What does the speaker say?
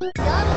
Done.